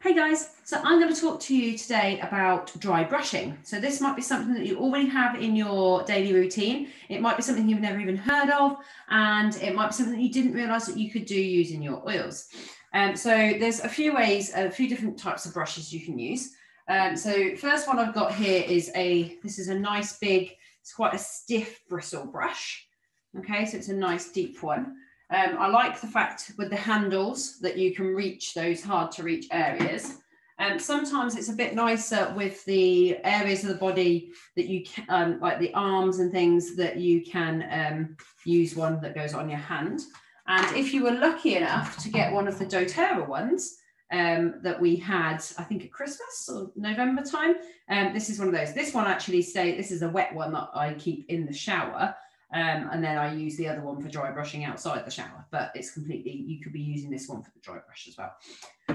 Hey guys, so I'm going to talk to you today about dry brushing. So this might be something that you already have in your daily routine. It might be something you've never even heard of, and it might be something you didn't realize that you could do using your oils. Um, so there's a few ways, a few different types of brushes you can use. Um, so first one I've got here is a, this is a nice big, it's quite a stiff bristle brush. Okay, so it's a nice deep one. Um, I like the fact with the handles that you can reach those hard to reach areas. Um, sometimes it's a bit nicer with the areas of the body that you can, um, like the arms and things that you can um, use one that goes on your hand. And if you were lucky enough to get one of the doTERRA ones um, that we had, I think at Christmas or November time, um, this is one of those. This one actually say this is a wet one that I keep in the shower. Um, and then I use the other one for dry brushing outside the shower, but it's completely, you could be using this one for the dry brush as well.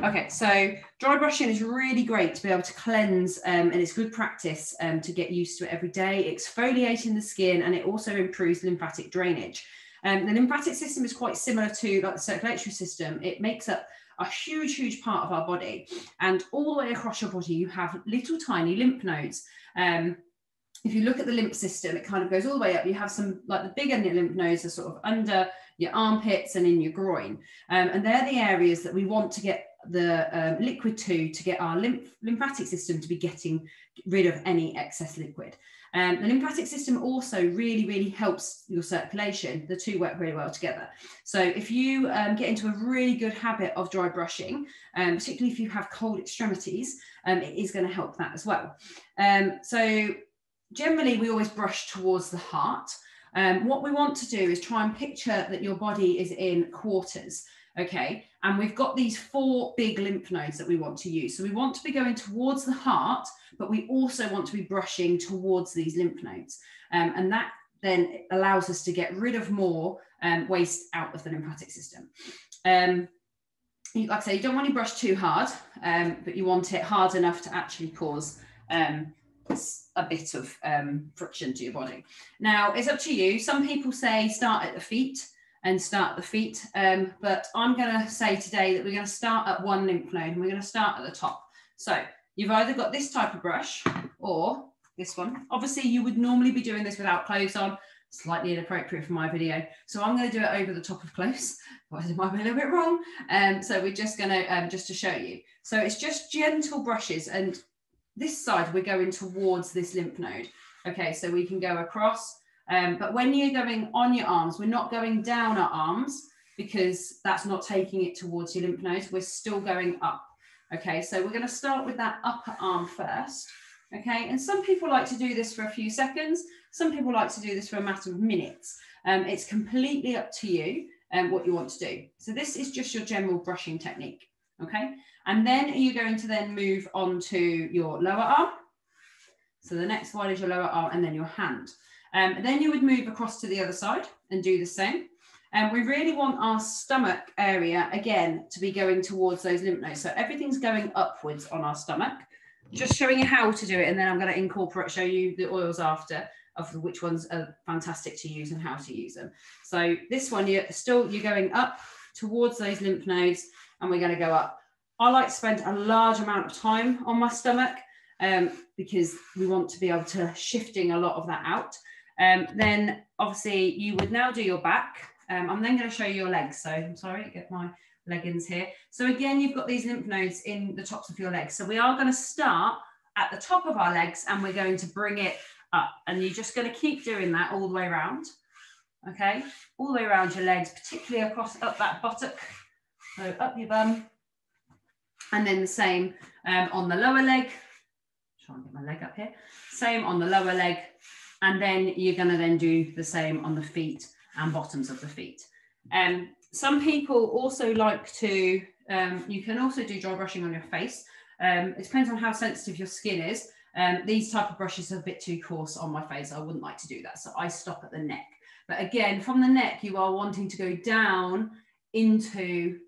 Okay, so dry brushing is really great to be able to cleanse um, and it's good practice um, to get used to it every day, exfoliating the skin and it also improves lymphatic drainage. Um, the lymphatic system is quite similar to like the circulatory system. It makes up a huge, huge part of our body and all the way across your body you have little tiny lymph nodes. Um, if you look at the lymph system, it kind of goes all the way up. You have some, like the bigger lymph nodes are sort of under your armpits and in your groin. Um, and they're the areas that we want to get the um, liquid to, to get our lymph, lymphatic system to be getting rid of any excess liquid. Um, the lymphatic system also really, really helps your circulation. The two work really well together. So if you um, get into a really good habit of dry brushing, um, particularly if you have cold extremities, um, it is going to help that as well. Um, so generally we always brush towards the heart. Um, what we want to do is try and picture that your body is in quarters, okay? And we've got these four big lymph nodes that we want to use. So we want to be going towards the heart, but we also want to be brushing towards these lymph nodes. Um, and that then allows us to get rid of more um, waste out of the lymphatic system. Um, like I say, you don't want to brush too hard, um, but you want it hard enough to actually cause um, a bit of um, friction to your body. Now, it's up to you. Some people say start at the feet and start the feet, um, but I'm going to say today that we're going to start at one lymph node and we're going to start at the top. So you've either got this type of brush or this one. Obviously, you would normally be doing this without clothes on, slightly inappropriate for my video. So I'm going to do it over the top of clothes. Otherwise, it might be a little bit wrong. Um, so we're just going to, um, just to show you. So it's just gentle brushes and this side, we're going towards this lymph node. Okay, so we can go across. Um, but when you're going on your arms, we're not going down our arms because that's not taking it towards your lymph nodes. We're still going up. Okay, so we're going to start with that upper arm first. Okay, and some people like to do this for a few seconds. Some people like to do this for a matter of minutes. Um, it's completely up to you and um, what you want to do. So this is just your general brushing technique. Okay, and then you're going to then move on to your lower arm. So the next one is your lower arm and then your hand. Um, then you would move across to the other side and do the same. And we really want our stomach area, again, to be going towards those lymph nodes. So everything's going upwards on our stomach. Just showing you how to do it. And then I'm going to incorporate, show you the oils after of which ones are fantastic to use and how to use them. So this one, you're still, you're going up towards those lymph nodes and we're going to go up I like to spend a large amount of time on my stomach um, because we want to be able to shifting a lot of that out. Um, then obviously you would now do your back. Um, I'm then going to show you your legs. So I'm sorry, get my leggings here. So again, you've got these lymph nodes in the tops of your legs. So we are going to start at the top of our legs and we're going to bring it up. And you're just going to keep doing that all the way around. Okay, all the way around your legs, particularly across up that buttock. So up your bum, and then the same um, on the lower leg. Try and get my leg up here. Same on the lower leg. And then you're going to then do the same on the feet and bottoms of the feet. Um, some people also like to, um, you can also do dry brushing on your face. Um, it depends on how sensitive your skin is. Um, these type of brushes are a bit too coarse on my face. I wouldn't like to do that. So I stop at the neck. But again, from the neck, you are wanting to go down into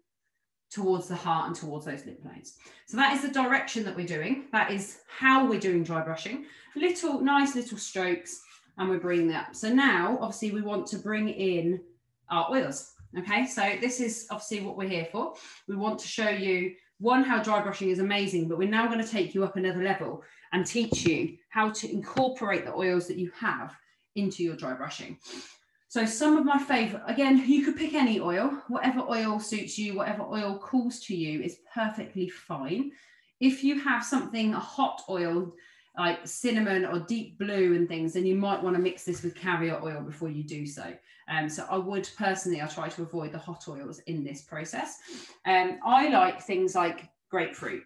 towards the heart and towards those lymph nodes. So that is the direction that we're doing. That is how we're doing dry brushing. Little, nice little strokes and we're bringing that up. So now, obviously, we want to bring in our oils. Okay, so this is obviously what we're here for. We want to show you one, how dry brushing is amazing, but we're now going to take you up another level and teach you how to incorporate the oils that you have into your dry brushing. So some of my favorite, again, you could pick any oil, whatever oil suits you, whatever oil calls to you is perfectly fine. If you have something, a hot oil, like cinnamon or deep blue and things, then you might want to mix this with carrier oil before you do so. Um, so I would personally, I try to avoid the hot oils in this process. Um, I like things like grapefruit.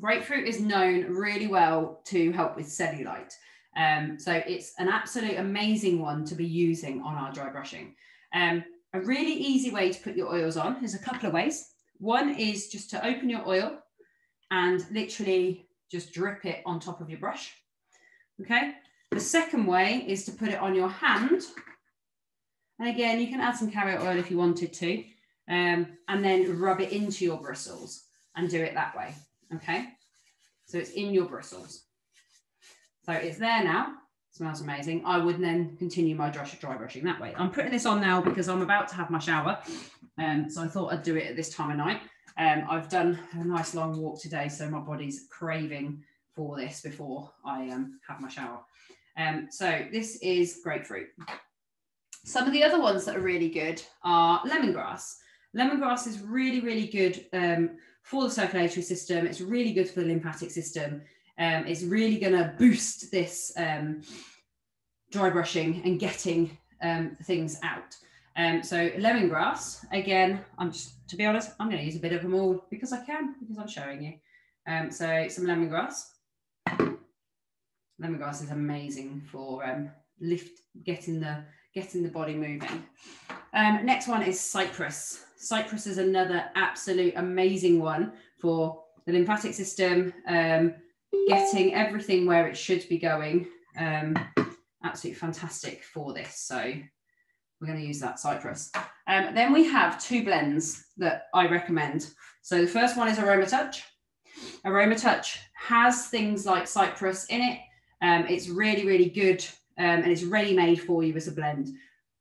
Grapefruit is known really well to help with cellulite. Um, so it's an absolute amazing one to be using on our dry brushing. Um, a really easy way to put your oils on is a couple of ways. One is just to open your oil and literally just drip it on top of your brush. Okay. The second way is to put it on your hand. And again, you can add some carrier oil if you wanted to, um, and then rub it into your bristles and do it that way. Okay. So it's in your bristles. So it's there now. Smells amazing. I would then continue my dry, dry brushing that way. I'm putting this on now because I'm about to have my shower. Um, so I thought I'd do it at this time of night. Um, I've done a nice long walk today, so my body's craving for this before I um, have my shower. Um, so this is grapefruit. Some of the other ones that are really good are lemongrass. Lemongrass is really, really good um, for the circulatory system. It's really good for the lymphatic system. Um, it's really going to boost this um, dry brushing and getting um, things out. Um, so lemongrass, again, I'm just, to be honest, I'm going to use a bit of them all because I can, because I'm showing you. Um, so some lemongrass. Lemongrass is amazing for um, lift, getting the, getting the body moving. Um, next one is cypress. Cypress is another absolute amazing one for the lymphatic system, um, getting everything where it should be going. Um, absolutely fantastic for this. So we're going to use that cypress. Um, then we have two blends that I recommend. So the first one is Aroma Touch. Aroma Touch has things like cypress in it. Um, it's really, really good um, and it's ready made for you as a blend.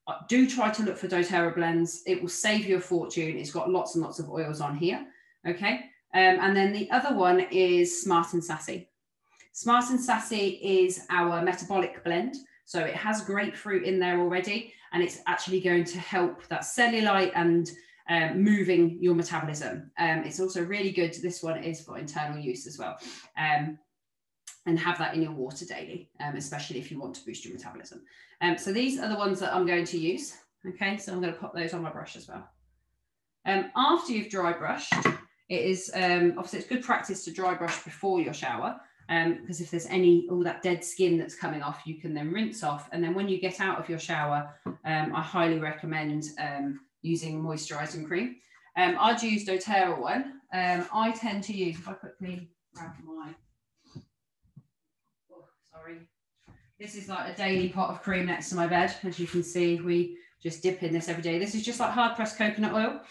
Uh, do try to look for doTERRA blends. It will save you a fortune. It's got lots and lots of oils on here. Okay. Um, and then the other one is Slim and Sassy. Slim and Sassy is our metabolic blend. So it has grapefruit in there already, and it's actually going to help that cellulite and um, moving your metabolism. Um, it's also really good. This one is for internal use as well. Um, and have that in your water daily, um, especially if you want to boost your metabolism. Um, so these are the ones that I'm going to use. Okay, so I'm going to pop those on my brush as well. Um, after you've dry brushed, it is obviously it's good practice to dry brush before your shower because um, if there's any all that dead skin that's coming off, you can then rinse off. And then when you get out of your shower, um, I highly recommend um, using moisturising cream. Um, I'd use doTERRA one. Um, I tend to use, if I quickly grab my, oh, sorry. This is like a daily pot of cream next to my bed. As you can see, we just dip in this every day. This is just like hard pressed coconut oil.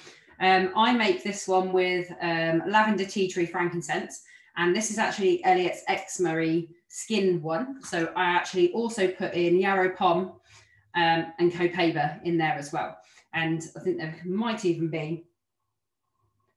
Um, I make this one with lavender tea tree frankincense. And this is actually Elliot's Ex-Marie skin one. So I actually also put in Yarrow Pom um, and Copaiba in there as well. And I think there might even be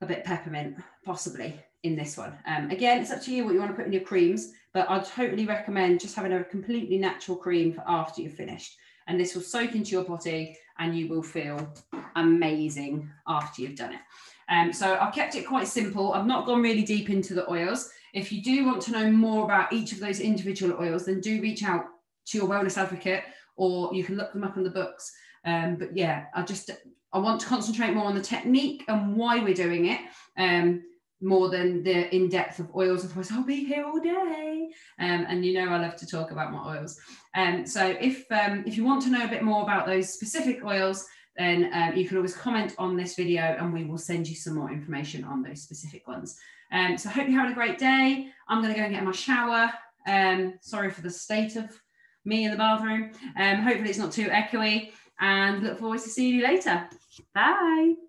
a bit peppermint, possibly in this one. Um, again, it's up to you what you want to put in your creams, but I'd totally recommend just having a completely natural cream for after you've finished. And this will soak into your body and you will feel amazing after you've done it. Um, so I've kept it quite simple. I've not gone really deep into the oils. If you do want to know more about each of those individual oils, then do reach out to your wellness advocate or you can look them up in the books. Um, but yeah, I just, I want to concentrate more on the technique and why we're doing it. Um, more than the in depth of oils. Otherwise, I'll be here all day. Um, and you know, I love to talk about my oils. Um, so if um, if you want to know a bit more about those specific oils, then um, you can always comment on this video and we will send you some more information on those specific ones. Um, so I hope you're having a great day. I'm going to go and get my shower. Um, sorry for the state of me in the bathroom. Um, hopefully it's not too echoey and look forward to seeing you later. Bye.